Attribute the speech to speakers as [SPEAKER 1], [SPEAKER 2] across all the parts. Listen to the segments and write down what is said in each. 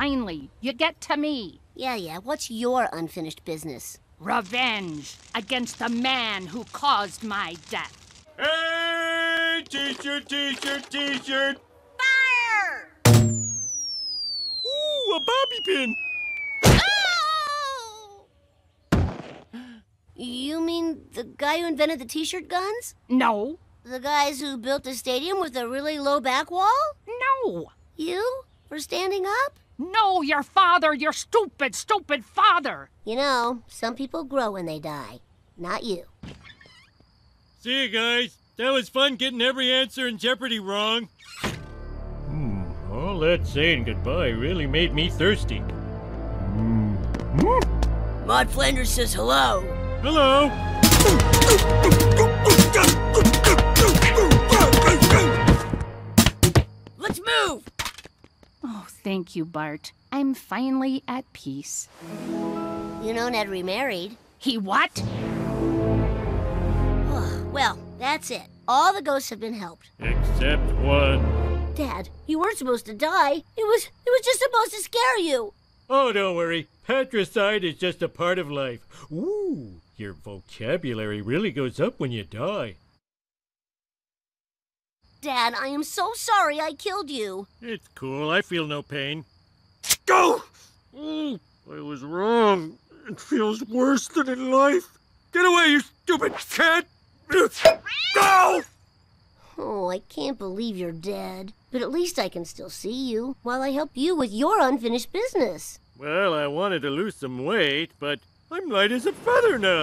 [SPEAKER 1] finally, you get to me.
[SPEAKER 2] Yeah, yeah. What's your unfinished business?
[SPEAKER 1] Revenge against the man who caused my death.
[SPEAKER 3] Hey! T-shirt, t-shirt, t-shirt!
[SPEAKER 2] Fire!
[SPEAKER 3] Ooh, a bobby pin! Oh!
[SPEAKER 2] You mean the guy who invented the t-shirt guns?
[SPEAKER 1] No,
[SPEAKER 2] The guys who built the stadium with a really low back wall?
[SPEAKER 1] no,
[SPEAKER 2] You? For standing up?
[SPEAKER 1] No, your father, your stupid, stupid father.
[SPEAKER 2] You know, some people grow when they die. Not you.
[SPEAKER 3] See you guys. That was fun getting every answer in Jeopardy wrong. Hmm, all that saying goodbye really made me thirsty.
[SPEAKER 2] Maud Flanders says hello.
[SPEAKER 3] Hello.
[SPEAKER 1] Oh, thank you, Bart. I'm finally at peace.
[SPEAKER 2] You know Ned remarried.
[SPEAKER 1] He what?
[SPEAKER 2] well, that's it. All the ghosts have been helped.
[SPEAKER 3] Except one.
[SPEAKER 2] Dad, you weren't supposed to die. It was it was just supposed to scare you.
[SPEAKER 3] Oh, don't worry. Patricide is just a part of life. Ooh, your vocabulary really goes up when you die.
[SPEAKER 2] Dad, I am so sorry I killed you.
[SPEAKER 3] It's cool. I feel no pain. Go! Ooh, I was wrong. It feels worse than in life. Get away, you stupid cat! Go!
[SPEAKER 2] Oh, I can't believe you're dead. But at least I can still see you while I help you with your unfinished business.
[SPEAKER 3] Well, I wanted to lose some weight, but I'm light as a feather now.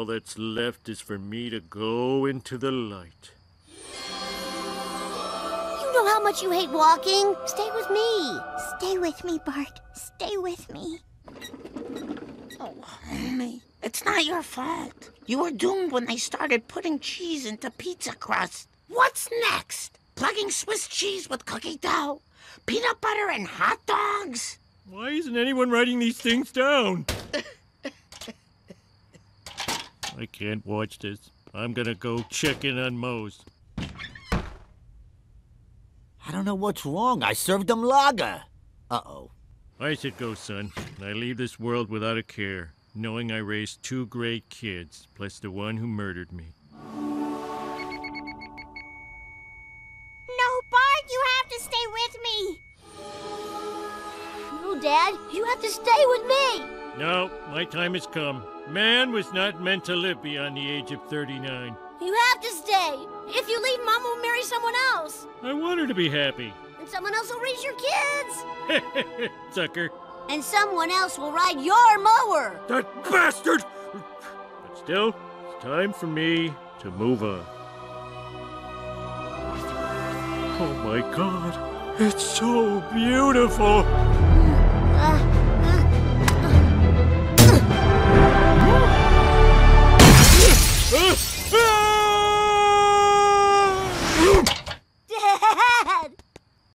[SPEAKER 3] All that's left is for me to go into the light.
[SPEAKER 2] You know how much you hate walking. Stay with me.
[SPEAKER 4] Stay with me, Bart. Stay with me.
[SPEAKER 5] Oh, homie, it's not your fault. You were doomed when they started putting cheese into pizza crust. What's next? Plugging Swiss cheese with cookie dough? Peanut butter and hot dogs?
[SPEAKER 3] Why isn't anyone writing these things down? I can't watch this. I'm gonna go check in on Moe's.
[SPEAKER 6] I don't know what's wrong. I served them lager. Uh-oh.
[SPEAKER 3] I should go, son. I leave this world without a care, knowing I raised two great kids, plus the one who murdered me.
[SPEAKER 4] No, Bart, you have to stay with me.
[SPEAKER 2] No, Dad, you have to stay with me.
[SPEAKER 3] No, my time has come. Man was not meant to live beyond the age of 39.
[SPEAKER 2] You have to stay. If you leave, Mom will marry someone else.
[SPEAKER 3] I want her to be happy.
[SPEAKER 2] And someone else will raise your kids.
[SPEAKER 3] Sucker.
[SPEAKER 2] And someone else will ride your mower.
[SPEAKER 3] That bastard! But still, it's time for me to move on. Oh my god, it's so beautiful!